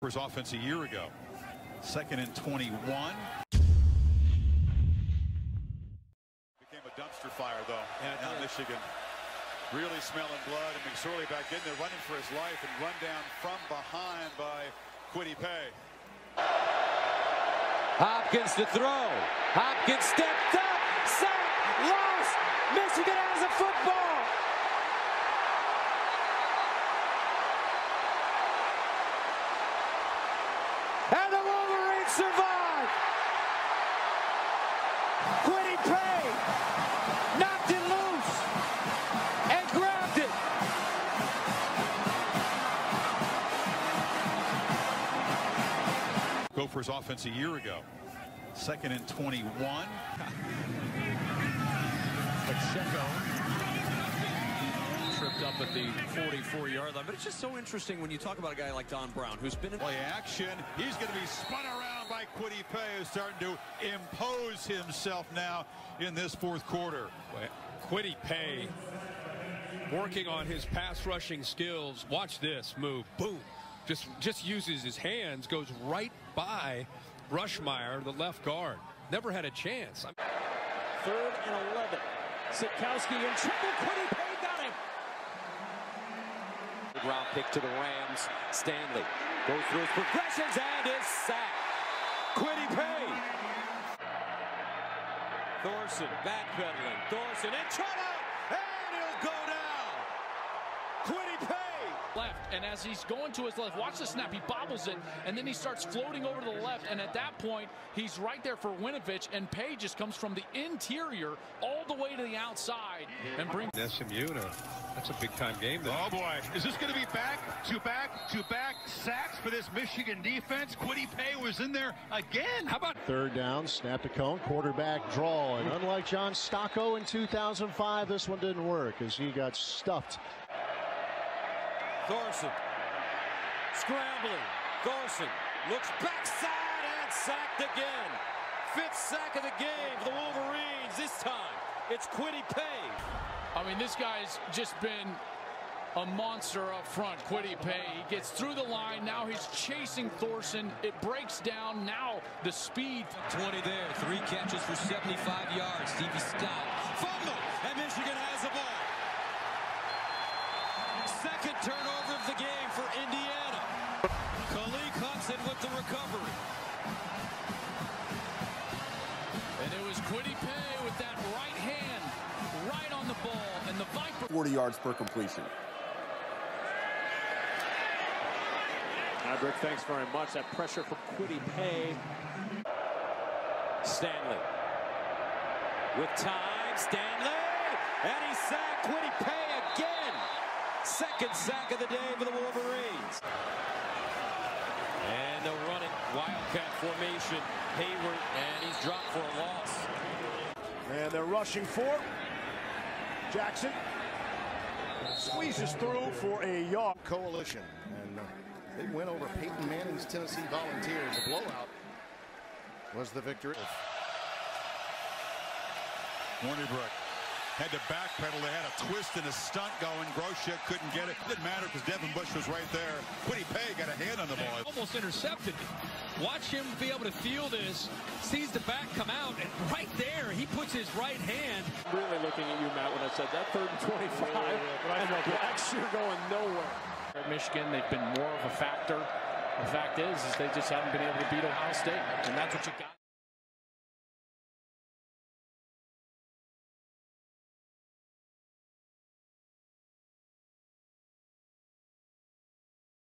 Gophers offense a year ago. Second and 21. Became a dumpster fire, though. Yeah, now did. Michigan really smelling blood. And McSorley back in there running for his life and run down from behind by Kwity Paye. Hopkins to throw. Hopkins stepped up. Sack. Lost. Michigan has a football. And the Wolverines survive. Kwity Paye knocked it loose and grabbed it. Gophers offense a year ago. Second and 21. Pacheco up at the 44-yard line. But it's just so interesting when you talk about a guy like Don Brown, who's been in Play action. He's going to be spun around by Kwity Paye, who's starting to impose himself now in this fourth quarter. Kwity Paye working on his pass rushing skills. Watch this move. Boom. Just just uses his hands, goes right by Rushmeyer, the left guard. Never had a chance. Third and 11. Sikowski in trouble. Kwity Paye got him. Round pick to the Rams. Stanley goes through his progressions and is sacked. Kwity Paye. Thorson backpedaling. Thorson in trouble. And he'll go down. Kwity Paye. Left, and as he's going to his left, watch the snap. He bobbles it, and then he starts floating over to the left. And at that point, he's right there for Winovich, and Paye just comes from the interior all the way to the outside and brings. SMU, no, that's a big time game. Then. Oh boy, is this going to be back to back to back sacks for this Michigan defense? Kwity Paye was in there again. How about Third down, snap to Coan, quarterback draw. And unlike John Stocco in 2005, this one didn't work as he got stuffed. Thorson scrambling. Thorson looks backside and sacked again. Fifth sack of the game for the Wolverines. This time it's Kwity Paye. I mean, this guy's just been a monster up front. Kwity Paye. He gets through the line. Now he's chasing Thorson. It breaks down. Now the speed. 20 there. Three catches for 75 yards. Stevie Scott fumble, and Michigan has the ball. Second turnover of the game for Indiana. Khaleke Hudson with the recovery. And it was Kwity Paye with that right hand right on the ball. And the Viper 40 yards per completion. Hydrick, thanks very much. That pressure from Kwity Paye. Stanley. With time, Stanley! And he sacked Kwity Paye again! Second sack of the day for the Wolverines. And the running Wildcat formation. Hayward, and he's dropped for a loss. And they're rushing for Jackson. Squeezes through for a yard. Coalition. And uh, they went over Peyton Manning's Tennessee Volunteers. A blowout was the victory. Warnybrook had to backpedal. They had a twist and a stunt going. Groshek couldn't get it. Didn't matter because Devin Bush was right there. Kwity Paye got a hand on the ball. Almost intercepted. Watch him be able to feel this. Sees the back come out, and right there, he puts his right hand. Really looking at you, Matt, when I said that third and 25. and the blacks are going nowhere. At Michigan, they've been more of a factor. The fact is, is they just haven't been able to beat Ohio State, and that's what you got.